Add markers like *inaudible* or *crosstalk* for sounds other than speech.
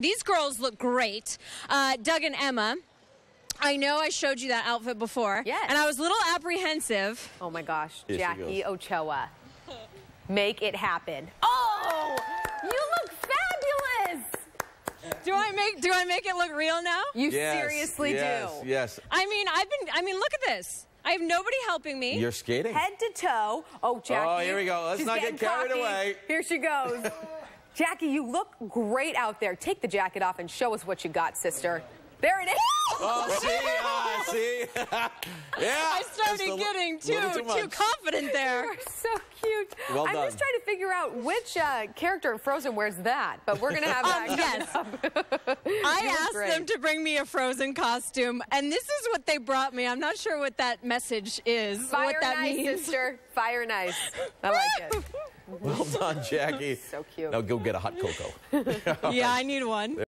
These girls look great. Uh, Doug and Emma. I know I showed you that outfit before. Yes. And I was a little apprehensive. Oh my gosh, Here Jackie. Ochoa. Make it happen. Oh, you look fabulous. Do I make do I make it look real now? You Yes, seriously yes, do. Yes. I mean, I've been I mean, look at this. I have nobody helping me. You're skating. Head to toe. Oh, Jackie. Oh, here we go. Let's not get carried cocky. away. Here she goes. *laughs* Jackie, you look great out there. Take the jacket off and show us what you got, sister. There it is. Oh, see, *laughs* uh, see. *laughs* yeah. I started just a li- getting too little too, confident there. You're so cute. Well I'm done. just trying to figure out which uh, character in Frozen wears that, but we're gonna have that. Um, yes. *laughs* I asked great. them to bring me a frozen costume, and this is what they brought me. I'm not sure what that message is, Fire what that nice, means. sister. Fire nice. I like it. Well done, *laughs* Jackie. So cute. Now go get a hot cocoa. *laughs* yeah, I need one. *laughs*